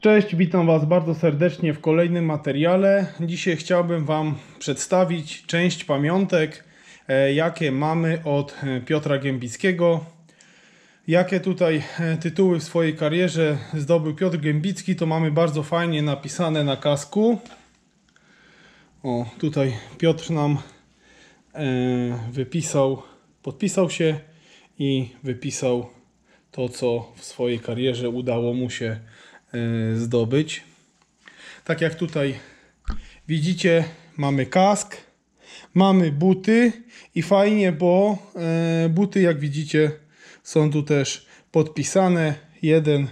Cześć, witam Was bardzo serdecznie w kolejnym materiale. Dzisiaj chciałbym Wam przedstawić część pamiątek, e, jakie mamy od e, Piotra Gębickiego. Jakie tutaj e, tytuły w swojej karierze zdobył Piotr Gębicki, to mamy bardzo fajnie napisane na kasku. O, tutaj Piotr nam wypisał, podpisał się i wypisał to, co w swojej karierze udało mu się zdobyć. Tak jak tutaj widzicie, mamy kask, mamy buty i fajnie, bo e, buty, jak widzicie, są tu też podpisane. Jeden,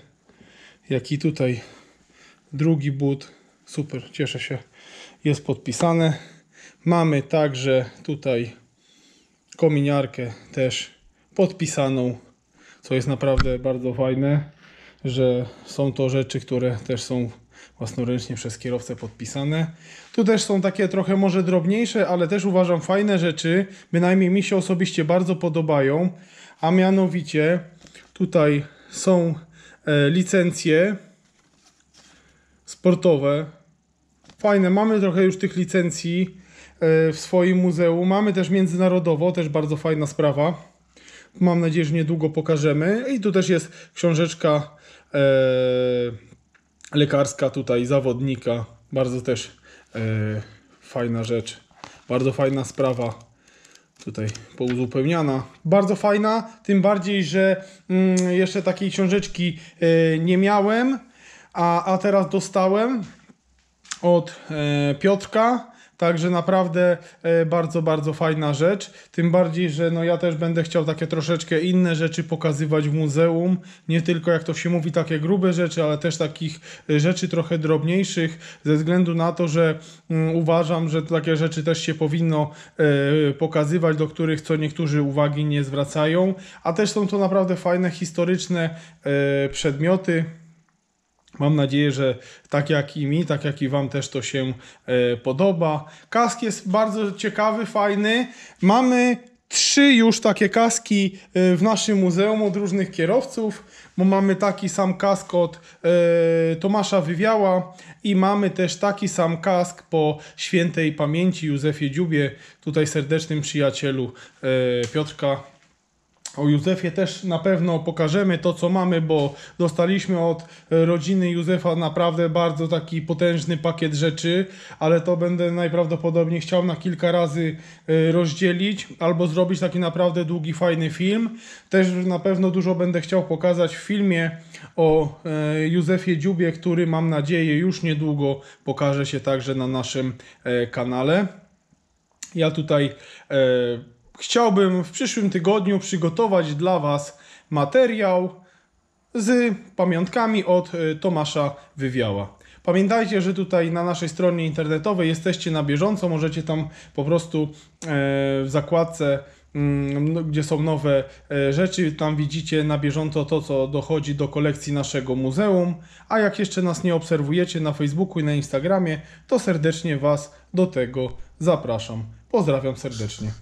jak i tutaj drugi but. Super, cieszę się, jest podpisane. Mamy także tutaj kominiarkę też podpisaną, co jest naprawdę bardzo fajne, że są to rzeczy, które też są własnoręcznie przez kierowcę podpisane. Tu też są takie trochę może drobniejsze, ale też uważam fajne rzeczy, bynajmniej mi się osobiście bardzo podobają, a mianowicie tutaj są e, licencje sportowe. Fajne, mamy trochę już tych licencji e, w swoim muzeum. Mamy też międzynarodowo, też bardzo fajna sprawa. Mam nadzieję, że niedługo pokażemy. I tu też jest książeczka lekarska tutaj zawodnika. Bardzo też e, fajna rzecz. Bardzo fajna sprawa tutaj pouzupełniana. Bardzo fajna, tym bardziej, że mm, jeszcze takiej książeczki e, nie miałem, a, a teraz dostałem od e, Piotrka. Także naprawdę e, bardzo, bardzo fajna rzecz. Tym bardziej, że no ja też będę chciał takie troszeczkę inne rzeczy pokazywać w muzeum. Nie tylko jak to się mówi, takie grube rzeczy, ale też takich e, rzeczy trochę drobniejszych, ze względu na to, że mm, uważam, że takie rzeczy też się powinno e, pokazywać, do których co niektórzy uwagi nie zwracają. A też są to naprawdę fajne, historyczne przedmioty. Mam nadzieję, że tak jak i mi, tak jak i Wam też to się e, podoba. Kask jest bardzo ciekawy, fajny. Mamy trzy już takie kaski e, w naszym muzeum od różnych kierowców, bo mamy taki sam kask od e, Tomasza Wywiała i mamy też taki sam kask po świętej pamięci Józefie Dziubie, tutaj serdecznym przyjacielu Piotrka o Józefie też na pewno pokażemy to, co mamy, bo dostaliśmy od e, rodziny Józefa naprawdę bardzo taki potężny pakiet rzeczy, ale to będę najprawdopodobniej chciał na kilka razy e, rozdzielić albo zrobić taki naprawdę długi, fajny film. Też na pewno dużo będę chciał pokazać w filmie o e, Józefie Dziubie, który mam nadzieję już niedługo pokaże się także na naszym kanale. Ja tutaj chciałbym w przyszłym tygodniu przygotować dla Was materiał z pamiątkami od y, Tomasza Wywiała. Pamiętajcie, że tutaj na naszej stronie internetowej jesteście na bieżąco, możecie tam po prostu e, w zakładce mm, no, gdzie są nowe e, rzeczy. Tam widzicie na bieżąco to, co dochodzi do kolekcji naszego muzeum. A jak jeszcze nas nie obserwujecie na Facebooku i na Instagramie, to serdecznie Was do tego zapraszam. Pozdrawiam serdecznie.